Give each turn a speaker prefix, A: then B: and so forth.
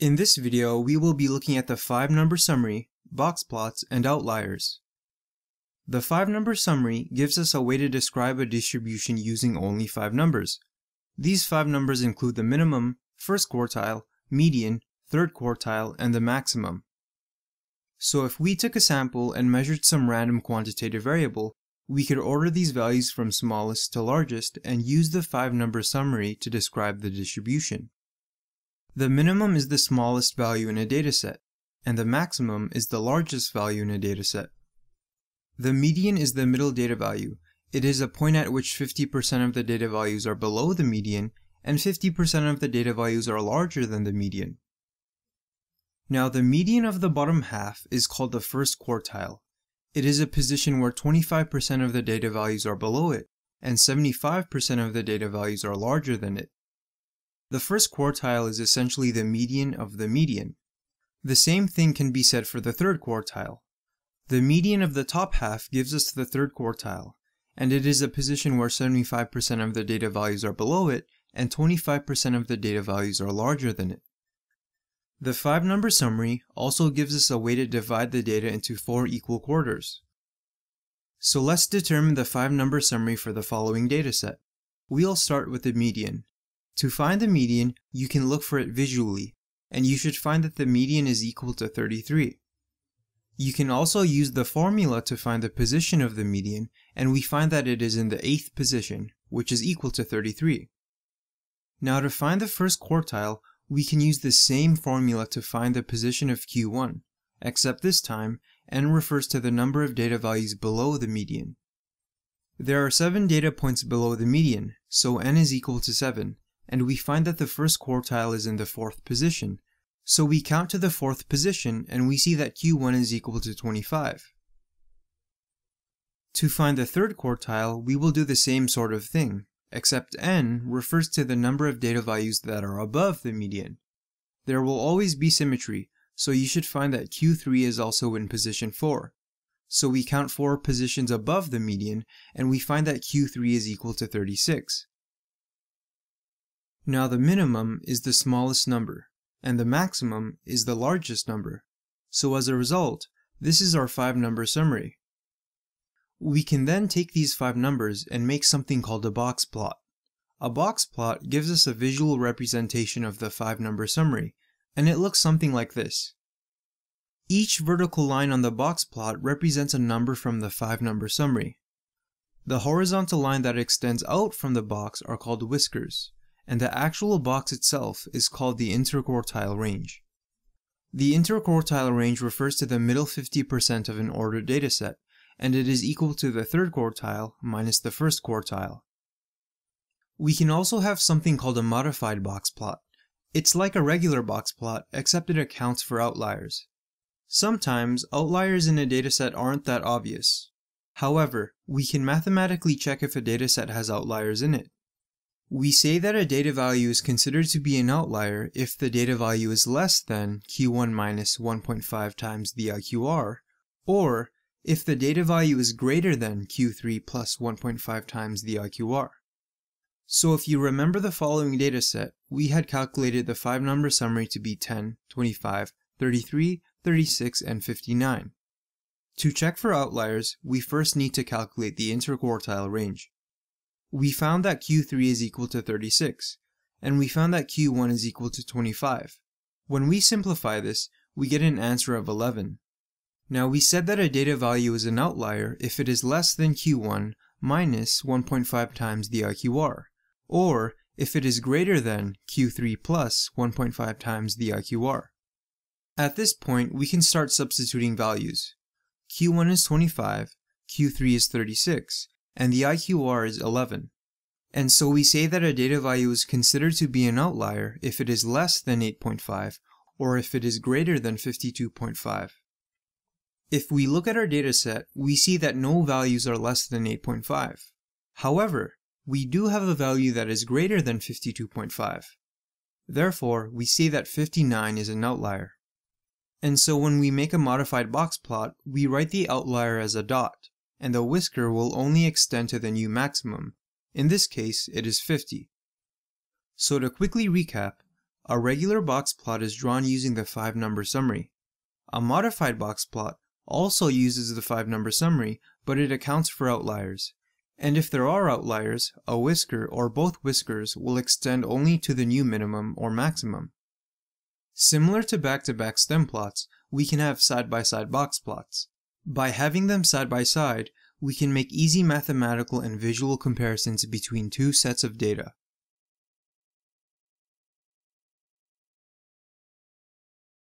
A: In this video, we will be looking at the 5-number summary, box plots, and outliers. The 5-number summary gives us a way to describe a distribution using only 5 numbers. These 5 numbers include the minimum, first quartile, median, third quartile, and the maximum. So if we took a sample and measured some random quantitative variable, we could order these values from smallest to largest and use the 5-number summary to describe the distribution. The minimum is the smallest value in a dataset, and the maximum is the largest value in a dataset. The median is the middle data value. It is a point at which 50% of the data values are below the median and 50% of the data values are larger than the median. Now the median of the bottom half is called the first quartile. It is a position where 25% of the data values are below it and 75% of the data values are larger than it. The first quartile is essentially the median of the median. The same thing can be said for the third quartile. The median of the top half gives us the third quartile, and it is a position where 75% of the data values are below it and 25% of the data values are larger than it. The 5-number summary also gives us a way to divide the data into 4 equal quarters. So let's determine the 5-number summary for the following dataset. We'll start with the median, to find the median, you can look for it visually, and you should find that the median is equal to 33. You can also use the formula to find the position of the median, and we find that it is in the 8th position, which is equal to 33. Now to find the first quartile, we can use the same formula to find the position of Q1, except this time n refers to the number of data values below the median. There are 7 data points below the median, so n is equal to 7, and we find that the first quartile is in the fourth position. So we count to the fourth position and we see that Q1 is equal to 25. To find the third quartile, we will do the same sort of thing, except n refers to the number of data values that are above the median. There will always be symmetry, so you should find that Q3 is also in position 4. So we count 4 positions above the median, and we find that Q3 is equal to 36. Now the minimum is the smallest number, and the maximum is the largest number. So as a result, this is our 5-number summary. We can then take these 5 numbers and make something called a box plot. A box plot gives us a visual representation of the 5-number summary, and it looks something like this. Each vertical line on the box plot represents a number from the 5-number summary. The horizontal line that extends out from the box are called whiskers and the actual box itself is called the interquartile range. The interquartile range refers to the middle 50% of an ordered dataset, and it is equal to the third quartile minus the first quartile. We can also have something called a modified box plot. It's like a regular box plot, except it accounts for outliers. Sometimes, outliers in a dataset aren't that obvious. However, we can mathematically check if a dataset has outliers in it. We say that a data value is considered to be an outlier if the data value is less than q1 minus 1.5 times the IQR, or if the data value is greater than q3 plus 1.5 times the IQR. So if you remember the following dataset, we had calculated the 5-number summary to be 10, 25, 33, 36, and 59. To check for outliers, we first need to calculate the interquartile range we found that Q3 is equal to 36, and we found that Q1 is equal to 25. When we simplify this, we get an answer of 11. Now we said that a data value is an outlier if it is less than Q1 minus 1.5 times the IQR, or if it is greater than Q3 plus 1.5 times the IQR. At this point, we can start substituting values. Q1 is 25, Q3 is 36, and the IQR is 11. And so we say that a data value is considered to be an outlier if it is less than 8.5 or if it is greater than 52.5. If we look at our dataset, we see that no values are less than 8.5. However, we do have a value that is greater than 52.5. Therefore, we say that 59 is an outlier. And so when we make a modified box plot, we write the outlier as a dot and the whisker will only extend to the new maximum. In this case, it is 50. So to quickly recap, A regular box plot is drawn using the 5-number summary. A modified box plot also uses the 5-number summary, but it accounts for outliers. And if there are outliers, a whisker or both whiskers will extend only to the new minimum or maximum. Similar to back-to-back -back stem plots, we can have side-by-side -side box plots. By having them side by side, we can make easy mathematical and visual comparisons between two sets of data.